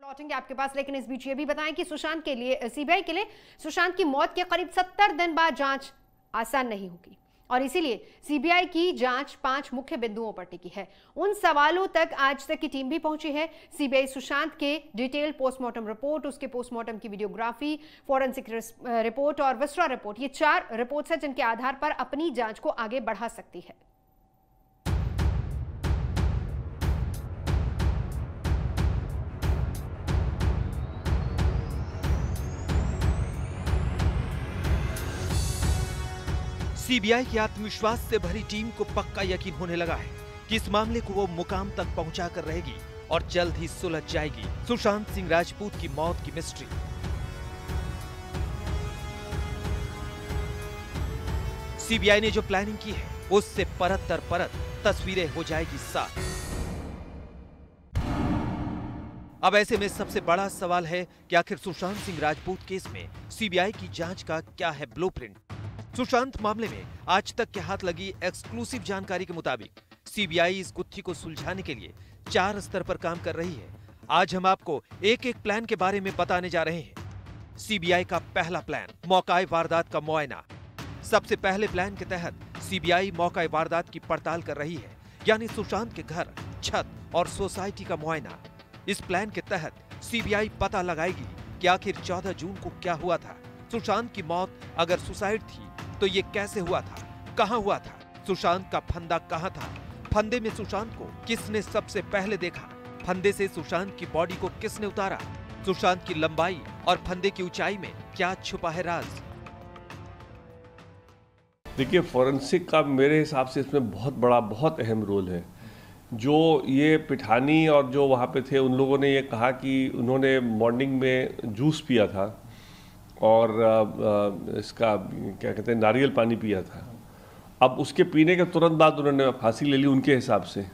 लौटेंगे आपके पास, लेकिन इस बीच ये भी बताएँ कि सुशांत के लिए, सीबीआई के लिए सुशांत की मौत के करीब सत्तर दिन बाद जाँच आसान नहीं होगी। और इसीलिए सीबीआई की जाँच पाँच मुख्य बिंदुओं पर टिकी है। उन सवालों तक आज तक की टीम भी पहुँची है। सीबीआई सुशांत के डिटेल पोस्टमार्टम रिपोर्ट, उसके पोस्टमार्टम की वीडियोग्राफी, फॉरेंसिक रिपोर्ट और विस्ट्रा रिपोर्ट, ये चार रिपोर्ट्स हैं जिनके आधार पर अपनी जाँच को आगे बढ़ा सकती है। सीबीआई की आत्मविश्वास से भरी टीम को पक्का यकीन होने लगा है कि इस मामले को वो मुकाम तक पहुँचा कर रहेगी और जल्द ही सुलझ जाएगी। सुशांत सिंह राजपूत की मौत की मिस्ट्री। सीबीआई ने जो प्लानिंग की है, उससे परत दर परत तस्वीरें हो जाएगी साफ़। अब ऐसे में सबसे बड़ा सवाल है कि आखिर सुशांत सिंह राजपूत केस में सीबीआई की जाँच का क्या है ब्लूप्रिंट? सुशांत मामले में आज तक के हाथ लगी एक्सक्लूसिव जानकारी के मुताबिक सीबीआई इस गुत्थी को सुलझाने के लिए चार स्तर पर काम कर रही है। आज हम आपको एक एक प्लान के बारे में बताने जा रहे हैं। सीबीआई का पहला प्लान, मौकाए वारदात का मुआयना। सबसे पहले प्लान के तहत सीबीआई मौकाए वारदात की पड़ताल कर रही है, यानी सुशांत के घर, छत और सोसाइटी का मुआयना। इस प्लान के तहत सीबीआई पता लगाएगी कि आखिर 14 जून को क्या हुआ था। सुशांत की मौत अगर सुसाइड थी तो ये कैसे हुआ था? कहाँ हुआ था? सुशांत का फंदा कहाँ था? फंदे में सुशांत को किसने सबसे पहले देखा? फंदे से सुशांत की बॉडी को किसने उतारा? सुशांत की लंबाई और फंदे की ऊंचाई में क्या छुपा है राज? देखिए, फॉरेंसिक का मेरे हिसाब से इसमें बहुत बड़ा, बहुत अहम रोल है। जो ये पिठानी और जो वहाँ पे थे, उन लोगों ने ये कहा कि उन्होंने मॉर्निंग में जूस पिया था। और इसका, क्या कहते हैं, नारियल पानी पिया था। अब उसके पीने के तुरंत बाद उन्होंने फांसी ले ली उनके हिसाब से।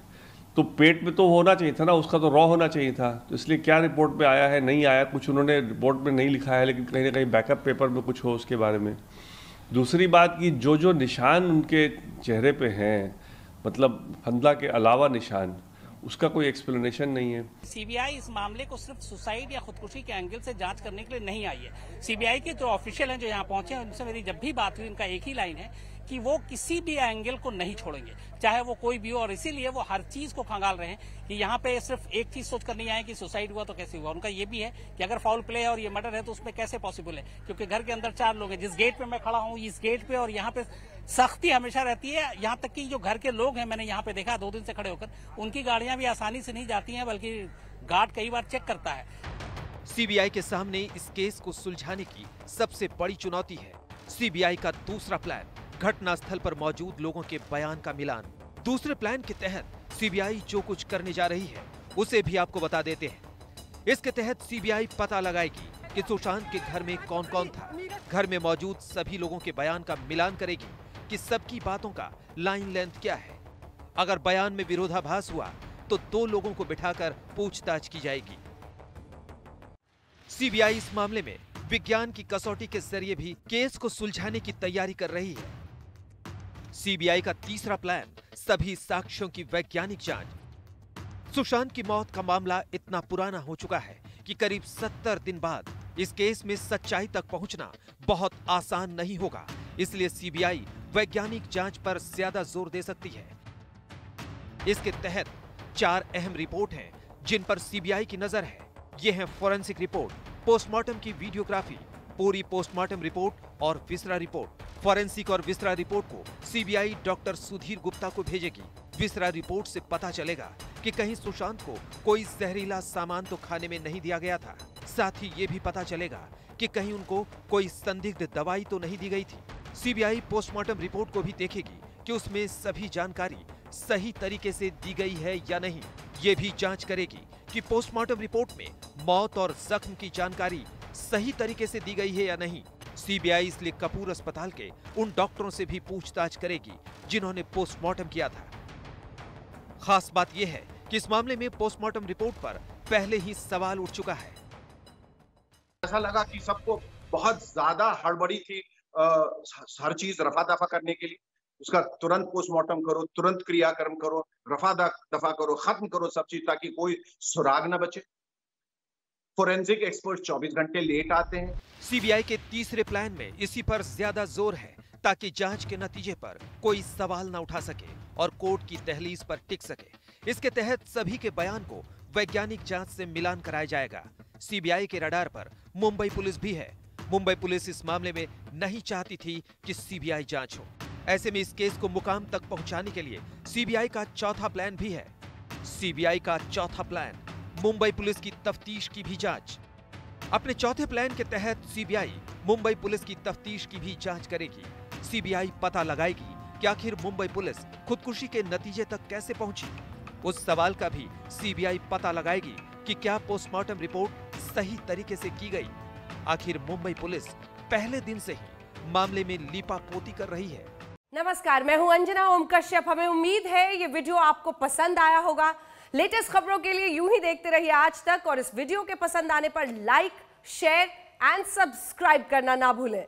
तो पेट में तो होना चाहिए था ना, उसका तो रॉ होना चाहिए था। तो इसलिए क्या रिपोर्ट में आया है, नहीं आया, कुछ उन्होंने रिपोर्ट में नहीं लिखा है, लेकिन कहीं ना कहीं बैकअप पेपर में कुछ हो उसके बारे में। दूसरी बात कि जो जो निशान उनके चेहरे पे हैं मतलब फंदा के अलावा निशान उसका कोई एक्सप्लेनेशन नहीं है। सीबीआई इस मामले को सिर्फ़ सुसाइड या खुदकुशी के एंगल से जाँच करने के लिए नहीं आई है। सीबीआई के जो ऑफिशियल हैं, जो यहाँ पहुँचे हैं, उनसे मेरी जब भी बात हुई, उनका एक ही लाइन है कि वो किसी भी एंगल को नहीं छोड़ेंगे। चाहे वो कोई भी हो, और इसीलिए वो हर चीज़ को खंगाल रहे हैं कि यहाँ पे सिर्फ़ एक चीज़ सोच कर नहीं आए कि सुसाइड हुआ तो कैसे हुआ। उनका ये भी है कि अगर फाउल प्ले है और ये मर्डर है तो उसमें कैसे पॉसिबल है? क्योंकि घर के अंदर चार लोग हैं। जिस गेट पे मैं खड़ा हूँ, इस गेट पे और यहाँ पे सख्ती हमेशा रहती है। यहाँ तक कि जो घर के लोग हैं, मैंने यहाँ पे देखा, दो दिन से खड़े होकर, उनकी गाड़ियाँ भी आसानी से नहीं जाती हैं, बल्कि गार्ड कई बार चेक करता है। सीबीआई के सामने इस केस को सुलझाने की सबसे बड़ी चुनौती है। सीबीआई का दूसरा प्लान घटना स्थल पर मौजूद लोगों के बयान का मिलान। दूसरे प्लान के तहत सीबीआई जो कुछ करने जा रही है, उसे भी आपको बता देते हैं। इसके तहत सीबीआई पता लगाएगी कि सुशांत के घर में कौन कौन था। घर में मौजूद सभी लोगों के बयान का मिलान करेगी। कि सबकी बातों का लाइन लेंथ क्या है? अगर बयान में विरोधाभास हुआ तो दो लोगों को बिठाकर पूछताछ की जाएगी। सीबीआई इस मामले में विज्ञान की कसौटी के ज़रिए भी केस को सुलझाने की तैयारी कर रही है। सीबीआई का तीसरा प्लान सभी साक्ष्यों की वैज्ञानिक जाँच। सुशांत की मौत का मामला इतना पुराना हो चुका है कि करीब सत्तर दिन बाद इस केस में सच्चाई तक पहुँचना बहुत आसान नहीं होगा। इसलिए सीबीआई वैज्ञानिक जाँच पर ज़्यादा ज़ोर दे सकती है। इसके तहत चार अहम रिपोर्ट हैं, जिन पर सीबीआई की नज़र है। ये हैं फोरेंसिक रिपोर्ट, पोस्टमार्टम की वीडियोग्राफी, पूरी पोस्टमार्टम रिपोर्ट और विसरा रिपोर्ट। फॉरेंसिक और विसरा रिपोर्ट को सीबीआई डॉक्टर सुधीर गुप्ता को भेजेगी। विसरा रिपोर्ट से पता चलेगा कि कहीं सुशांत को कोई जहरीला सामान तो खाने में नहीं दिया गया था। साथ ही ये भी पता चलेगा कि कहीं उनको कोई संदिग्ध दवाई तो नहीं दी गई थी। सीबीआई पोस्टमार्टम रिपोर्ट को भी देखेगी कि उसमें सभी जानकारी सही तरीके से दी गई है या नहीं। ये भी जाँच करेगी कि पोस्टमार्टम रिपोर्ट में मौत और जख्म की जानकारी सही तरीके से दी गई है या नहीं। सीबीआई इसलिए कपूर अस्पताल के उन डॉक्टरों से भी पूछताछ करेगी जिन्होंने पोस्टमार्टम किया था। खास बात यह है कि इस मामले में पोस्टमार्टम रिपोर्ट पर पहले ही सवाल उठ चुका है। ऐसा लगा कि सबको बहुत ज़्यादा हड़बड़ी थी। हर चीज़ रफा दफ़ा करने के लिए। उसका तुरंत पोस्टमार्टम करो, तुरंत क्रियाक्रम करो रफा दफ़ा करो, खत्म करो सब चीज़ ताकि कोई सुराग न बचे। फोरेंसिक एक्सपर्ट 24 घंटे लेट आते हैं। सीबीआई के तीसरे प्लान में इसी पर ज़्यादा ज़ोर है, ताकि जाँच के नतीजे पर कोई सवाल न उठा सके और कोर्ट की दहलीज पर टिक सके। इसके तहत सभी के बयान को वैज्ञानिक जाँच से मिलान कराया जाएगा। सीबीआई के रडार पर मुंबई पुलिस भी है। मुंबई पुलिस इस मामले में नहीं चाहती थी कि सीबीआई जाँच हो। ऐसे में इस केस को मुकाम तक पहुँचाने के लिए सीबीआई का चौथा प्लान भी है। सीबीआई का चौथा प्लान, मुंबई पुलिस की तफ्तीश की भी जाँच। अपने चौथे प्लान के तहत सीबीआई मुंबई पुलिस की तफ्तीश की भी जाँच करेगी। सीबीआई पता लगाएगी कि आखिर मुंबई पुलिस खुदकुशी के नतीजे तक कैसे पहुँची। उस सवाल का भी सीबीआई पता लगाएगी कि क्या पोस्टमार्टम रिपोर्ट सही तरीके से की गई। आखिर मुंबई पुलिस पहले दिन से ही मामले में लीपापोती कर रही है। नमस्कार, मैं हूँ अंजना ओम कश्यप हमें उम्मीद है ये वीडियो आपको पसंद आया होगा। लेटेस्ट खबरों के लिए यूँ ही देखते रहिए आज तक और इस वीडियो के पसंद आने पर लाइक, शेयर एंड सब्सक्राइब करना ना भूलें।